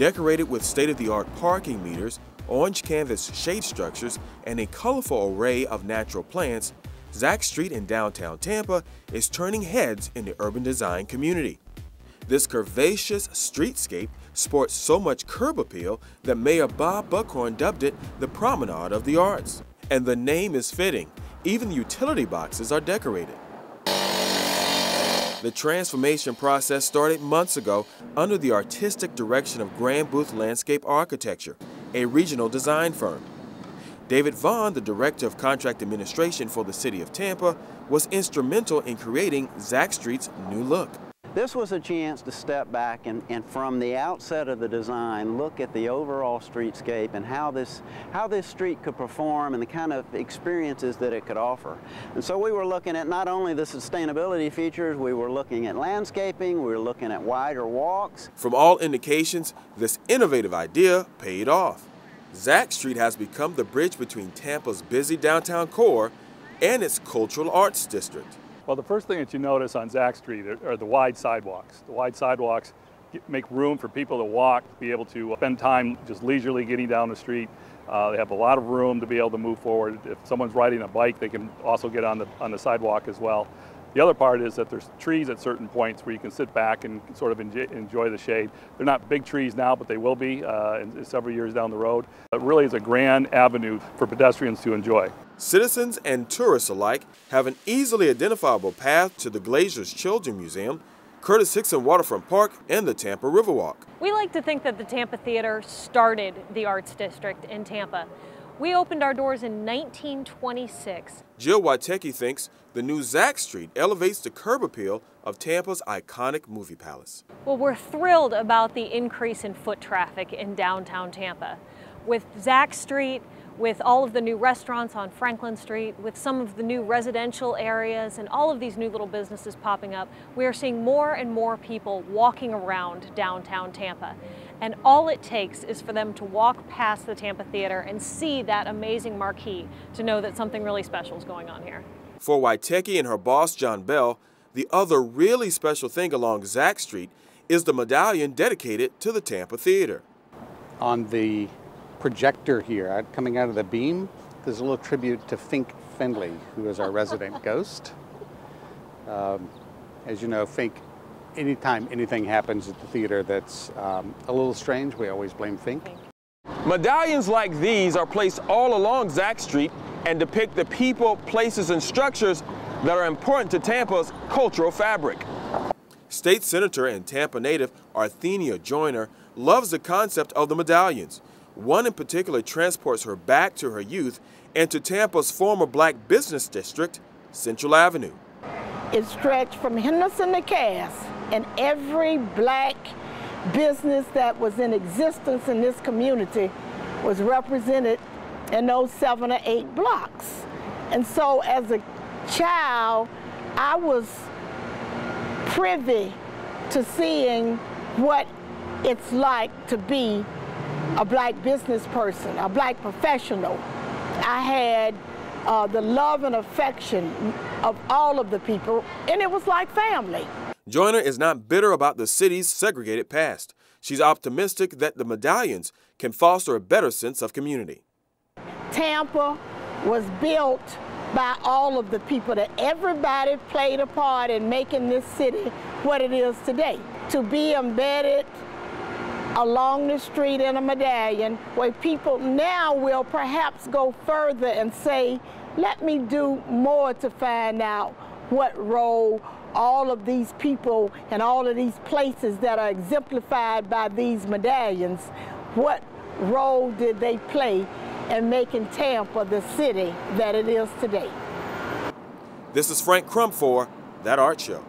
Decorated with state-of-the-art parking meters, orange canvas shade structures, and a colorful array of natural plants, Zack Street in downtown Tampa is turning heads in the urban design community. This curvaceous streetscape sports so much curb appeal that Mayor Bob Buckhorn dubbed it the Promenade of the Arts. And the name is fitting. Even the utility boxes are decorated. The transformation process started months ago under the artistic direction of Graham-Booth Landscape Architecture, a regional design firm. David Vaughn, the Director of Contract Administration for the City of Tampa, was instrumental in creating Zack Street's new look. This was a chance to step back and, and from the outset of the design, look at the overall streetscape and how this, how this street could perform and the kind of experiences that it could offer. And so we were looking at not only the sustainability features, we were looking at landscaping, we were looking at wider walks. From all indications, this innovative idea paid off. Zack Street has become the bridge between Tampa's busy downtown core and its cultural arts district. Well, the first thing that you notice on Zack Street are, the wide sidewalks. The wide sidewalks make room for people to walk, be able to spend time just leisurely getting down the street. Uh, they have a lot of room to be able to move forward. If someone's riding a bike, they can also get on the, on the sidewalk as well. The other part is that there's trees at certain points where you can sit back and sort of enjoy the shade. They're not big trees now, but they will be uh, in several years down the road. It really is a grand avenue for pedestrians to enjoy. Citizens and tourists alike have an easily identifiable path to the Glazers Children Museum, Curtis Hixon Waterfront Park, and the Tampa Riverwalk. We like to think that the Tampa Theater started the Arts District in Tampa. We opened our doors in 1926. Jill Witecki thinks the new Zack Street elevates the curb appeal of Tampa's iconic movie palace. Well, we're thrilled about the increase in foot traffic in downtown Tampa. With Zack Street, with all of the new restaurants on Franklin Street, with some of the new residential areas and all of these new little businesses popping up, we are seeing more and more people walking around downtown Tampa. And all it takes is for them to walk past the Tampa Theater and see that amazing marquee to know that something really special is going on here. For Witecki and her boss, John Bell, the other really special thing along Zack Street is the medallion dedicated to the Tampa Theater. On the projector here coming out of the beam, there's a little tribute to Fink Finley, who is our resident ghost. Um, as you know, Fink, anytime anything happens at the theater that's um, a little strange, we always blame Fink. Medallions like these are placed all along Zack Street and depict the people, places, and structures that are important to Tampa's cultural fabric. State Senator and Tampa native Arthenia Joyner loves the concept of the medallions. One in particular transports her back to her youth and to Tampa's former black business district, Central Avenue. It stretched from Henderson to Cass, and every black business that was in existence in this community was represented in those seven or eight blocks. And so as a child, I was privy to seeing what it's like to be a black business person, a black professional. I had uh, the love and affection of all of the people, and it was like family. Joyner is not bitter about the city's segregated past. She's optimistic that the medallions can foster a better sense of community. Tampa was built by all of the people that everybody played a part in making this city what it is today. To be embedded along the street in a medallion where people now will perhaps go further and say, let me do more to find out what role all of these people and all of these places that are exemplified by these medallions, what role did they play in making Tampa the city that it is today? This is Frank Crum for That Art Show.